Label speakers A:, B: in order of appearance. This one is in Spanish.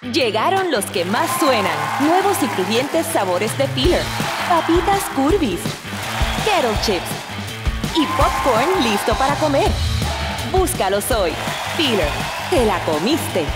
A: Llegaron los que más suenan. Nuevos y crujientes sabores de Peeler. Papitas Curvis. Kettle Chips. Y popcorn listo para comer. Búscalos hoy. Peeler, te la comiste.